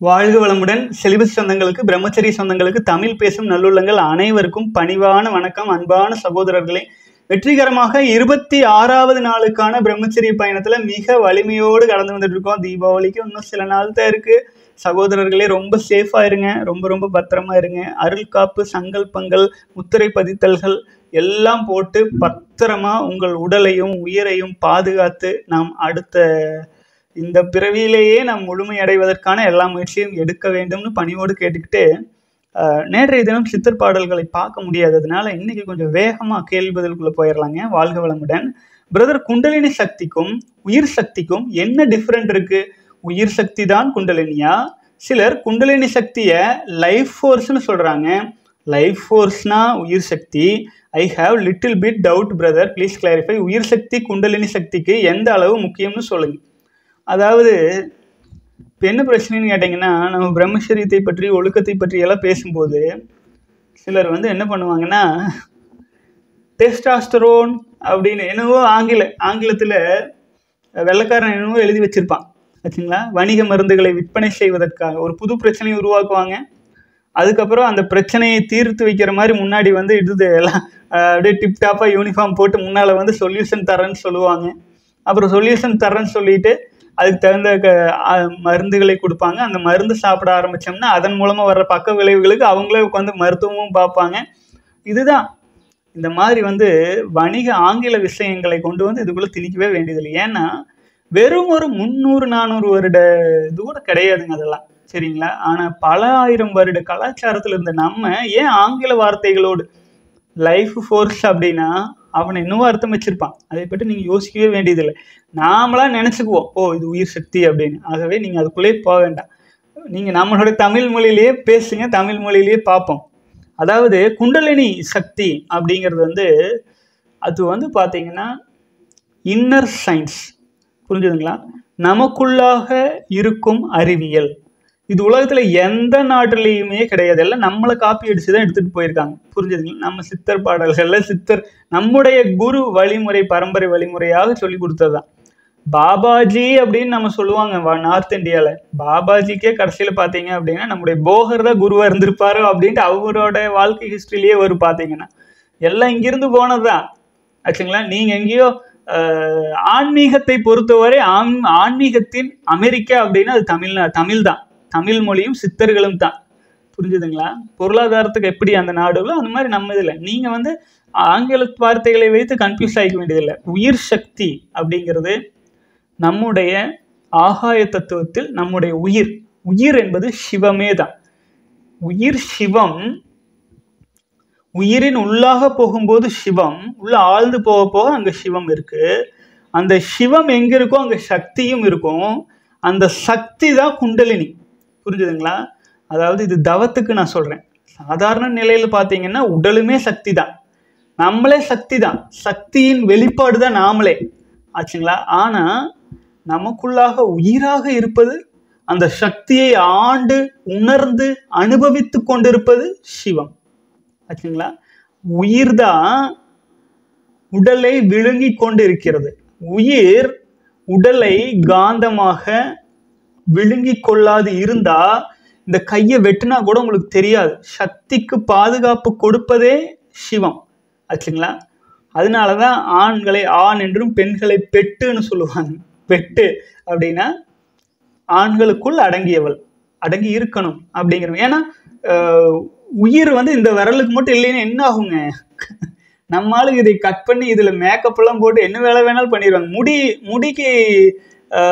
வாழ்க வளமுடன். செலிபஸ் சொந்தங்களுக்கு பிரம்மச்சரிய சொந்தங்களுக்கு தமிழ் பேசும் நல்லுள்ளங்கள் அனைவருக்கும் பணிவான வணக்கம். அன்பான சகோதரர்களே வெற்றிகரமாக இருபத்தி ஆறாவது நாளுக்கான பிரம்மச்சரிய பயணத்துல மிக வலிமையோடு கடந்து வந்துட்டு இருக்கோம். தீபாவளிக்கு இன்னும் சில நாள் தான் இருக்கு. சகோதரர்களே ரொம்ப சேஃபா இருங்க. ரொம்ப ரொம்ப பத்திரமா இருங்க. அருள் காப்பு சங்கல்பங்கள் முத்திரை பதித்தல்கள் எல்லாம் போட்டு பத்திரமா உங்கள் உடலையும் உயிரையும் பாதுகாத்து நாம் அடுத்த இந்த பிறவியிலேயே நாம் முழுமையடைவதற்கான எல்லா முயற்சியும் எடுக்க வேண்டும்னு பணிவோடு கேட்டுக்கிட்டு நேற்றைய தினம் சித்தர் பாடல்களை பார்க்க முடியாததுனால இன்னைக்கு கொஞ்சம் வேகமாக கேள்வி பதிலுக்குள்ள போயிடலாங்க வாழ்க வளமுடன். பிரதர் குண்டலினி சக்திக்கும் உயிர் சக்திக்கும் என்ன டிஃப்ரெண்ட் இருக்கு? உயிர் சக்தி தான் குண்டலினியா? சிலர் குண்டலினி சக்தியை லைஃப் ஃபோர்ஸ்னு சொல்கிறாங்க லைஃப் ஃபோர்ஸ்னா உயிர் சக்தி. I have little bit doubt brother please clarify உயிர் சக்தி குண்டலினி சக்திக்கு எந்த அளவு முக்கியம்னு சொல்லுங்கள் அதாவது இப்போ என்ன பிரச்சனைன்னு கேட்டிங்கன்னா நம்ம பிரம்மச்சரியத்தை பற்றி ஒழுக்கத்தை பற்றி எல்லாம் பேசும்போது சிலர் வந்து என்ன பண்ணுவாங்கன்னா டெஸ்டாஸ்டரோன் அப்படின்னு என்னவோ ஆங்கில ஆங்கிலத்தில் வெள்ளைக்காரன் என்னவோ எழுதி வச்சுருப்பான். ஆச்சுங்களா? வணிக மருந்துகளை விற்பனை செய்வதற்காக. ஒரு புது பிரச்சனையை உருவாக்குவாங்க. அதுக்கப்புறம் அந்த பிரச்சனையை தீர்த்து வைக்கிற மாதிரி முன்னாடி வந்து இது எல்லாம் அப்படியே டிப்டாப்பாக யூனிஃபார்ம் போட்டு முன்னால் வந்து சொல்யூஷன் தரேன்னு சொல்லுவாங்க. அப்புறம் சொல்யூஷன் தரேன்னு சொல்லிட்டு அதுக்கு தகுந்த க மருந்துகளை கொடுப்பாங்க. அந்த மருந்து சாப்பிட ஆரம்பித்தோம்னா அதன் மூலமாக வர்ற பக்க விளைவுகளுக்கு அவங்களே உட்காந்து மருத்துவமும் பார்ப்பாங்க. இதுதான். இந்த மாதிரி வந்து வணிக ஆங்கில விஷயங்களை கொண்டு வந்து இதுக்குள்ளே திணிக்கவே வேண்டியதில்லை. ஏன்னா வெறும் ஒரு முந்நூறு நானூறு வருட இது கூட கிடையாதுங்க அதெல்லாம். சரிங்களா? ஆனால் பல ஆயிரம் வருட கலாச்சாரத்தில் இருந்த நம்ம ஏன் ஆங்கில வார்த்தைகளோடு லைஃப் ஃபோர்ஸ் அப்படின்னா அவனை இன்னும் அர்த்தம் வச்சிருப்பான். அதை பற்றி நீங்கள் யோசிக்கவே வேண்டியதில்லை. நாமளாக நினச்சிக்குவோம் ஓ இது உயிர் சக்தி அப்படின்னு. ஆகவே நீங்கள் அதுக்குள்ளேயே போக வேண்டாம். நீங்கள் நம்மளோட தமிழ் மொழியிலேயே பேசுங்க தமிழ் மொழியிலேயே பார்ப்போம். அதாவது குண்டலினி சக்தி அப்படிங்கிறது வந்து அது வந்து பார்த்தீங்கன்னா இன்னர் சயின்ஸ் புரிஞ்சுதுங்களா? நமக்குள்ளாக இருக்கும் அறிவியல். இது உலகத்துல எந்த நாட்டிலையுமே கிடையாது. எல்லாம் நம்மளை காப்பி அடிச்சு தான் எடுத்துட்டு போயிருக்காங்க. புரிஞ்சதுங்களா? நம்ம சித்தர் பாடல்கள்ல சித்தர் நம்முடைய குரு வழிமுறை பரம்பரை வழிமுறையாக சொல்லி கொடுத்ததுதான். பாபாஜி அப்படின்னு நம்ம சொல்லுவாங்க நார்த் இந்தியாவில் பாபாஜிக்கே கடைசியில் பார்த்தீங்க அப்படின்னா நம்முடைய போகர் தான் குருவாக இருந்திருப்பாரோ அப்படின்ட்டு அவரோட வாழ்க்கை ஹிஸ்ட்ரியிலேயே வரும் பார்த்தீங்கன்னா எல்லாம் இங்கிருந்து போனதுதான். ஆச்சுங்களா? நீங்கள் எங்கேயோ ஆன்மீகத்தை பொறுத்தவரை ஆன் ஆன்மீகத்தின் அமெரிக்கா அப்படின்னா அது தமிழ்நா தமிழ் தான் தமிழ் மொழியும் சித்தர்களும் தான். புரிஞ்சுதுங்களா? பொருளாதாரத்துக்கு எப்படி அந்த நாடுகளோ அந்த மாதிரி நம்ம இதில். நீங்கள் வந்து ஆங்கில வார்த்தைகளை வைத்து கன்ஃபியூஸ் ஆகிக்க வேண்டியதில்லை. உயிர் சக்தி அப்படிங்கிறது நம்முடைய ஆகாய தத்துவத்தில் நம்முடைய உயிர். உயிர் என்பது சிவமே தான். உயிர் சிவம் உயிரின் உள்ளாக போகும்போது சிவம் உள்ள ஆழ்ந்து போக போக அங்க சிவம் இருக்கு. அந்த சிவம் எங்க இருக்கோ அங்க சக்தியும் இருக்கும். அந்த சக்தி தான் குண்டலினி. புரிஞ்சுதுங்களா? அதாவது இது தவத்துக்கு நான் சொல்கிறேன் சாதாரண நிலையில் பார்த்தீங்கன்னா உடலுமே சக்தி தான் நம்மளே சக்தி தான் சக்தியின் வெளிப்பாடு தான் நாமளே. ஆச்சுங்களா? ஆனால் நமக்குள்ளாக உயிராக இருப்பது அந்த சக்தியை ஆண்டு உணர்ந்து அனுபவித்து கொண்டிருப்பது சிவம். ஆச்சுங்களா? உயிர் தான் உடலை விழுங்கி கொண்டு இருக்கிறது உயிர் உடலை காந்தமாக விழுங்கி கொள்ளாது இருந்தா இந்த கையை வெட்டினா கூட உங்களுக்கு தெரியாது. சக்திக்கு பாதுகாப்பு கொடுப்பதே சிவம். ஆச்சுங்களா அதனால தான் ஆண்களை ஆண் என்றும் பெண்களை பெட்டுன்னு சொல்லுவாங்க. பெட்டு அப்படின்னா ஆண்களுக்குள் அடங்கியவள். அடங்கி இருக்கணும் அப்படிங்கிற ஏன்னா உயிர் வந்து இந்த விரலுக்கு மட்டும் இல்லைன்னா என்ன ஆகுங்க? நம்மளுக்கு இதை கட் பண்ணி இதில் மேக்கப் எல்லாம் போட்டு என்ன வேலை வேணாலும் பண்ணிடுவாங்க. முடி முடிக்கு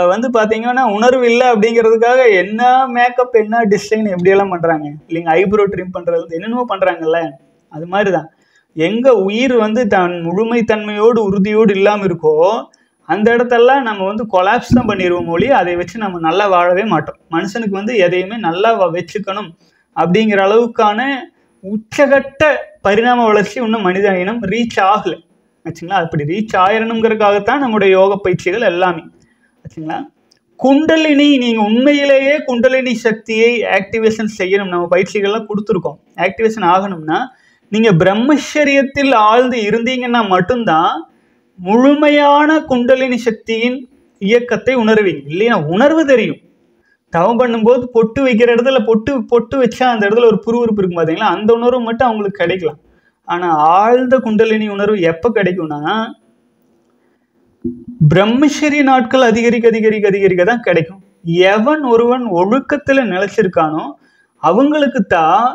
வந்து பார்த்தீங்கன்னா உணர்வு இல்லை அப்படிங்கிறதுக்காக என்ன மேக்கப் என்ன டிசைன் எப்படியெல்லாம் பண்ணுறாங்க இல்லைங்க ஐப்ரோ ட்ரிம் பண்ணுறது என்னென்னமோ பண்ணுறாங்கல்ல அது மாதிரி தான் எங்கே உயிர் வந்து தன் முழுமைத்தன்மையோடு உறுதியோடு இல்லாமல் இருக்கோ அந்த இடத்தெல்லாம் நம்ம வந்து கொலாப்ஸ் தான் பண்ணிடுவோம் மொழி அதை வச்சு நம்ம நல்லா வாழவே மாட்டோம். மனுஷனுக்கு வந்து எதையுமே நல்லா வ- வச்சுக்கணும் அப்படிங்கிற அளவுக்கான உச்சகட்ட பரிணாம வளர்ச்சி இன்னும் மனித இனம் ரீச் ஆகலை. ஆச்சுங்களா? அப்படி ரீச் ஆயிரணுங்கிறதுக்காகத்தான் நம்முடைய யோக பயிற்சிகள் எல்லாமே. ஓகேங்களா குண்டலினி நீங்கள் உண்மையிலேயே குண்டலினி சக்தியை ஆக்டிவேஷன் செய்யணும். நம்ம பயிற்சிகள்லாம் கொடுத்துருக்கோம். ஆக்டிவேஷன் ஆகணும்னா நீங்கள் பிரம்மச்சரியத்தில் ஆழ்ந்து இருந்தீங்கன்னா மட்டும்தான் முழுமையான குண்டலினி சக்தியின் இயக்கத்தை உணர்வீங்க. இல்லையா உணர்வு தெரியும். தவம் பண்ணும்போது பொட்டு வைக்கிற இடத்துல பொட்டு பொட்டு வச்சா அந்த இடத்துல ஒரு புருவுறுப்பு இருக்கும் பார்த்தீங்களா அந்த உணர்வு மட்டும் அவங்களுக்கு கிடைக்கலாம். ஆனால் ஆழ்ந்த குண்டலினி உணர்வு எப்போ கிடைக்கும்னா பிரம்மச்சரிய நாட்கள் அதிகரிக்க அதிகரிக்க அதிகரிக்க தான் கிடைக்கும். எவன் ஒருவன் ஒழுக்கத்தில் நிலைச்சிருக்கானோ அவங்களுக்கு தான்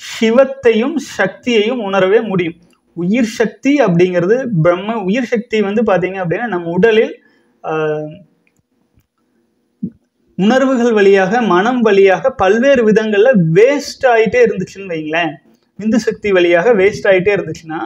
சிவத்தையும் சக்தியையும் உணரவே முடியும். உயிர் சக்தி அப்படிங்கிறது பிரம்ம உயிர் சக்தி வந்து பார்த்தீங்க அப்படின்னா நம்ம உடலில் உணர்வுகள் வழியாக மனம் வழியாக பல்வேறு விதங்களில் வேஸ்ட் ஆகிட்டே இருந்துச்சுன்னு வைங்களேன். விந்து சக்தி வழியாக வேஸ்ட் ஆகிட்டே இருந்துச்சுன்னா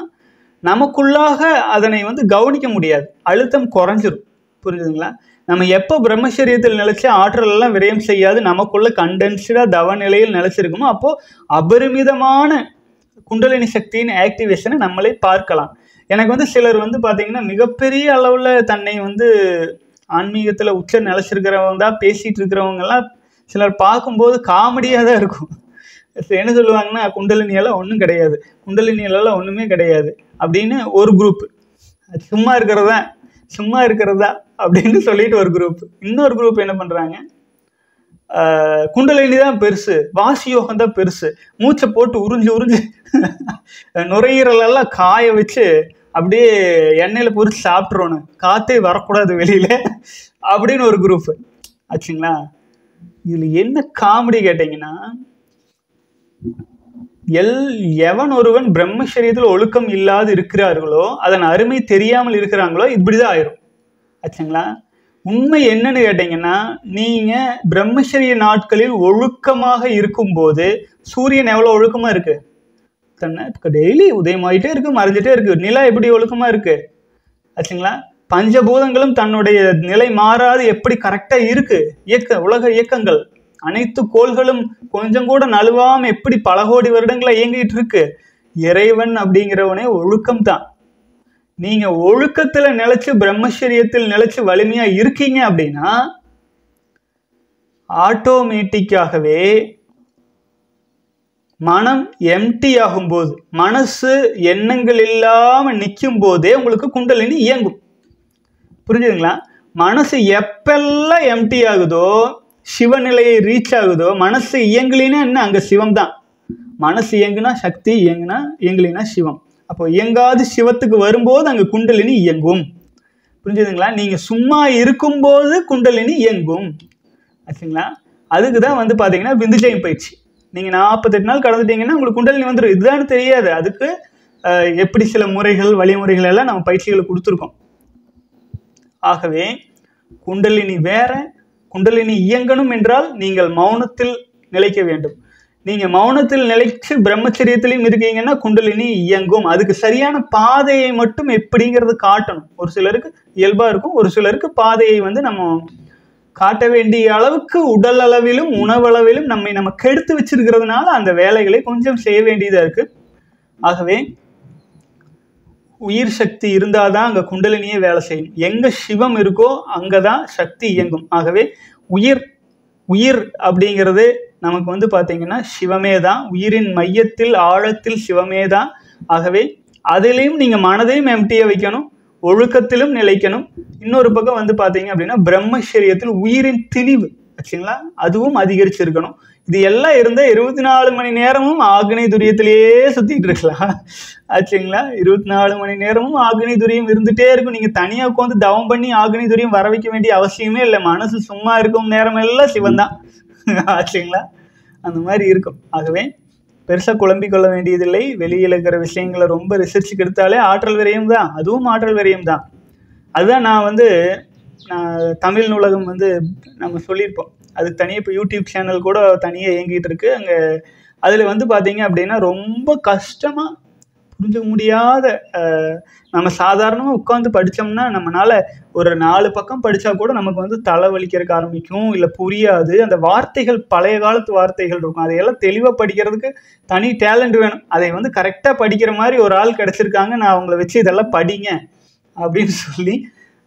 நமக்குள்ளாக அதனை வந்து கவனிக்க முடியாது. அழுத்தம் குறைஞ்சிரும். புரிஞ்சுதுங்களா? நம்ம எப்போ பிரம்மச்சரியத்தில் நிலச்சி ஆற்றலெல்லாம் விரயம் செய்யாது நமக்குள்ள கண்டென்ஸ்டாக தவ நிலையில் நிலச்சிருக்குமோ அப்போது அபரிமிதமான குண்டலினி சக்தியின் ஆக்டிவேஷனை நம்மளே பார்க்கலாம். எனக்கு வந்து சிலர் வந்து பார்த்தீங்கன்னா மிகப்பெரிய அளவில் தன்னை வந்து ஆன்மீகத்தில் உச்ச நிலச்சிருக்கிறவங்க தான் பேசிகிட்டு இருக்கிறவங்கெல்லாம் சிலர் பார்க்கும்போது காமெடியாக தான் இருக்கும். என்ன சொல்லுவாங்கன்னா குண்டலினியெல்லாம் ஒன்றும் கிடையாது. குண்டலினியெல்லாம் ஒன்றுமே கிடையாது. அப்படின்னு ஒரு குரூப் சும்மா இருக்கிறதா? சும்மா இருக்கிறதா? அப்படின்னு சொல்லிட்டு ஒரு குரூப் இன்னொரு குரூப் என்ன பண்ணுறாங்க குண்டலினி தான் பெருசு. வாசி யோகம் தான் பெருசு. மூச்சை போட்டு உறிஞ்சு உறிஞ்சு நுரையீரலெல்லாம் காய வச்சு அப்படியே எண்ணெயில் பொறிச்சு சாப்பிட்றோன்னு காத்தே வரக்கூடாது வெளியில். அப்படின்னு ஒரு குரூப் ஆச்சுங்களா? இதில் என்ன காமெடி கேட்டிங்கன்னா எல் எவன் ஒருவன் பிரம்மச்சரியத்தில் ஒழுக்கம் இல்லாது இருக்கிறார்களோ அதன் அருமை தெரியாமல் இருக்கிறாங்களோ இப்படிதான் ஆயிரும். ஆச்சுங்களா? உண்மை என்னன்னு கேட்டிங்கன்னா நீங்க பிரம்மச்சரிய நாட்களில் ஒழுக்கமாக இருக்கும்போது சூரியன் எவ்வளவு ஒழுக்கமா இருக்கு? தன்னை டெய்லி உதயமாயிட்டே இருக்கு மறைஞ்சிட்டே இருக்கு. நிலா எப்படி ஒழுக்கமா இருக்கு? ஆச்சுங்களா? பஞ்சபூதங்களும் தன்னுடைய நிலை மாறாது எப்படி கரெக்டா இருக்கு? இயக்க உலக இயக்கங்கள். அனைத்து கோள்களும் கொஞ்சம் கூட நழுவாம எப்படி பல கோடி வருடங்களா இயங்கிட்டு இருக்கு இறைவன் அப்படிங்கிறவனே ஒழுக்கம் தான் நீங்க ஒழுக்கத்துல நிலைச்சு பிரம்மச்சரியத்தில் நிலைச்சு வலிமையா இருக்கீங்க அப்படின்னா ஆட்டோமேட்டிக்காகவே மனம் எம்டி ஆகும்போது மனசு எண்ணங்கள் இல்லாம நிற்கும் போதே உங்களுக்கு குண்டலினி இயங்கும். புரிஞ்சுதுங்களா? மனசு எப்பெல்லாம் எம்டி ஆகுதோ சிவநிலையை ரீச் ஆகுதோ மனசு இயங்கலினா என்ன? அங்கே சிவம் தான் மனசு இயங்குனா சக்தி இயங்குனா இயங்கலினா சிவம். அப்போ இயங்காது சிவத்துக்கு வரும்போது அங்கே குண்டலினி இயங்கும். புரிஞ்சுதுங்களா? நீங்கள் சும்மா இருக்கும்போது குண்டலினி இயங்கும். ஆச்சுங்களா? அதுக்கு தான் வந்து பார்த்தீங்கன்னா விந்துஜயம் பயிற்சி. நீங்கள் நாற்பத்தெட்டு நாள் கடந்துட்டீங்கன்னா உங்களுக்கு குண்டலினி வந்துடும் இதுதான் தெரியாது. அதுக்கு எப்படி சில முறைகள் வழிமுறைகள் எல்லாம் நம்ம பயிற்சிகளை கொடுத்துருக்கோம். ஆகவே குண்டலினி வேற குண்டலினி இயங்கணும் என்றால் நீங்கள் மௌனத்தில் நிலைக்க வேண்டும். நீங்கள் மௌனத்தில் நிலைச்சு பிரம்மச்சரியத்திலையும் இருக்கீங்கன்னா குண்டலினி இயங்கும். அதுக்கு சரியான பாதையை மட்டும் எப்படிங்கிறது காட்டணும். ஒரு சிலருக்கு இயல்பாக இருக்கும். ஒரு சிலருக்கு பாதையை வந்து நம்ம காட்ட வேண்டிய அளவுக்கு உடல் அளவிலும் உணவளவிலும் நம்மை நம்ம கெடுத்து வச்சிருக்கிறதுனால அந்த வேலைகளை கொஞ்சம் செய்ய வேண்டியதாக இருக்குது ஆகவே உயிர் சக்தி இருந்தால் தான் அங்கே குண்டலினியே வேலை செய்யும். எங்கே சிவம் இருக்கோ அங்கே தான் சக்தி இயங்கும். ஆகவே உயிர் உயிர் அப்படிங்கிறது நமக்கு வந்து பார்த்திங்கன்னா சிவமே தான் உயிரின் மையத்தில் ஆழத்தில் சிவமே தான் ஆகவே அதிலையும் நீங்கள் மனதையும் எம்டியா வைக்கணும். ஒழுக்கத்திலும் நிலைக்கணும். இன்னொரு பக்கம் வந்து பார்த்தீங்க அப்படின்னா பிரம்மச்சரியத்தில் உயிரின் திணிவு. ஆச்சுங்களா? அதுவும் அதிகரிச்சிருக்கணும். இது எல்லாம் இருந்தால் இருபத்தி நாலு மணி நேரமும் ஆக்னி துரியத்திலேயே சுத்திட்டு இருக்கலாம். ஆச்சுங்களா? இருபத்தி நாலு மணி நேரமும் ஆக்னி துரியம் இருந்துட்டே இருக்கும். நீங்க தனியா உட்காந்து தவம் பண்ணி ஆக்னி துரியம் வர வைக்க வேண்டிய அவசியமே இல்லை. மனசு சும்மா இருக்கும் நேரம் எல்லாம் சிவன் தான். ஆச்சுங்களா? அந்த மாதிரி இருக்கும். ஆகவே பெருசாக குழம்பிக் கொள்ள வேண்டியதில்லை. வெளியில் இருக்கிற விஷயங்களை ரொம்ப ரிசர்ச்சுக்கு எடுத்தாலே ஆற்றல் விரயம் தான். அதுவும் ஆற்றல் விரயம் தான். அதுதான் நான் வந்து நான் தமிழ் நூலகம் வந்து நம்ம சொல்லியிருப்போம். அதுக்கு தனியாக இப்போ யூடியூப் சேனல் கூட தனியாக இயங்கிட்டு இருக்கு. அங்கே அதில் வந்து பார்த்தீங்க அப்படின்னா ரொம்ப கஷ்டமாக புரிஞ்ச முடியாத நம்ம சாதாரணமாக உட்காந்து படித்தோம்னா நம்மளால் ஒரு நாலு பக்கம் படித்தா கூட நமக்கு வந்து தலை வலிக்கிறதுக்கு ஆரம்பிக்கும். இல்லை புரியாது. அந்த வார்த்தைகள் பழைய காலத்து வார்த்தைகள் இருக்கும். அதையெல்லாம் தெளிவாக படிக்கிறதுக்கு தனி டேலண்ட் வேணும். அதை வந்து கரெக்டாக படிக்கிற மாதிரி ஒரு ஆள் கிடச்சிருக்காங்க. நான் அவங்கள வச்சு இதெல்லாம் படிங்க அப்படின்னு சொல்லி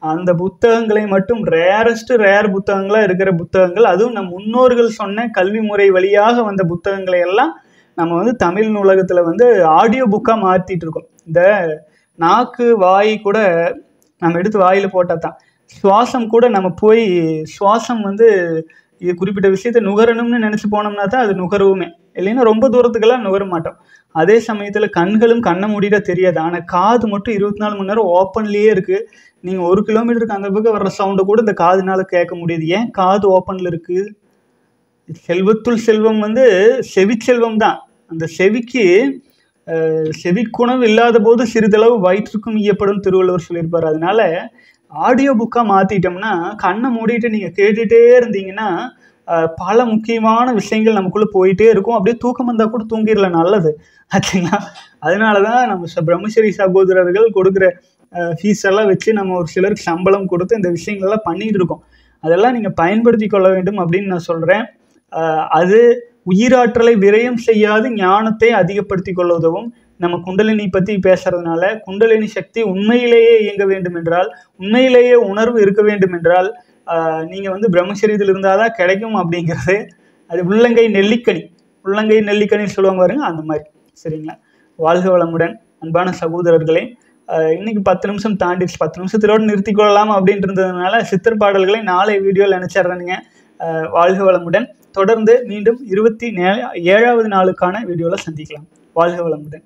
அந்த புத்தகங்களை மட்டும் ரேரஸ்ட் ரேர் புத்தகங்களாக இருக்கிற புத்தகங்கள். அதுவும் நம் முன்னோர்கள் சொன்ன கல்வி முறை வழியாக வந்த புத்தகங்களை எல்லாம் நம்ம வந்து தமிழ் நூலகத்தில் வந்து ஆடியோ புக்காக மாற்றிட்டு இருக்கோம். இந்த நாக்கு வாய் கூட நம்ம எடுத்து வாயில் போட்டால் தான் சுவாசம் கூட நம்ம போய் சுவாசம் வந்து இது குறிப்பிட்ட விஷயத்தை நுகரணும்னு நினச்சி போனோம்னா தான் அது நுகருவுமே. இல்லைன்னா ரொம்ப தூரத்துக்கெல்லாம் நுகர மாட்டோம். அதே சமயத்தில் கண்களும் கண்ணை மூடிட தெரியாது. ஆனால் காது மட்டும் இருபத்தி நாலு மணி நேரம் ஓப்பன்லேயே இருக்குது நீங்கள் ஒரு கிலோமீட்டருக்கு அந்த பக்கம் வர்ற சவுண்டை கூட இந்த காதுனால கேட்க முடியுது. ஏன்? காது ஓப்பனில் இருக்குது செல்வத்துள் செல்வம் வந்து செவிச்செல்வம் தான். அந்த செவிக்கு செவிக்குணவு இல்லாத போது சிறிதளவு வயிற்றுக்கும் ஈயப்படும் திருவள்ளுவர் சொல்லியிருப்பார். அதனால ஆடியோ புக்காக மாற்றிட்டோம்னா கண்ணை மூடிட்டு நீங்கள் கேட்டுகிட்டே இருந்தீங்கன்னா பல முக்கியமான விஷயங்கள் நமக்குள்ளே போயிட்டே இருக்கும். அப்படியே தூக்கம் வந்தால் கூட தூங்கிடலாம் நல்லது. ஆச்சுங்களா அதனால தான் நம்ம ச- சகோதரர்கள் கொடுக்குற ஃபீஸ் எல்லாம் வச்சு நம்ம ஒரு சிலருக்கு சம்பளம் கொடுத்து இந்த விஷயங்கள்லாம் பண்ணிகிட்டு இருக்கோம். அதெல்லாம் நீங்கள் பயன்படுத்தி கொள்ள வேண்டும் அப்படின்னு நான் சொல்கிறேன் அது உயிராற்றலை விரயம் செய்யாது ஞானத்தை அதிகப்படுத்தி கொள்ள உதவும் நம்ம குண்டலினி பற்றி பேசுறதுனால குண்டலினி சக்தி உண்மையிலேயே இயங்க வேண்டும் என்றால் உண்மையிலேயே உணர்வு இருக்க வேண்டும் என்றால் நீங்கள் வந்து பிரம்மசரீரத்தில் இருந்தால் தான் கிடைக்கும் அப்படிங்கிறது. அது உள்ளங்கை நெல்லிக்கனி உள்ளங்கை நெல்லிக்கனின்னு சொல்லுவாங்க பாருங்க அந்த மாதிரி. சரிங்களா? வாழ்க வளமுடன் அன்பான சகோதரர்களே. இன்னைக்கு பத்து நிமிஷம் தாண்டிடுச்சு. பத்து நிமிஷத்திலோடு நிறுத்தி கொள்ளலாம் அப்படின்ட்டு இருந்ததுனால சித்தர் பாடல்களை நாளை வீடியோவில் நினச்சிட்றேனுங்க. வாழ்க வளமுடன். தொடர்ந்து மீண்டும் இருபத்தி நே ஏழாவது நாளுக்கான வீடியோவில் சந்திக்கலாம். வாழ்க வளமுடன்.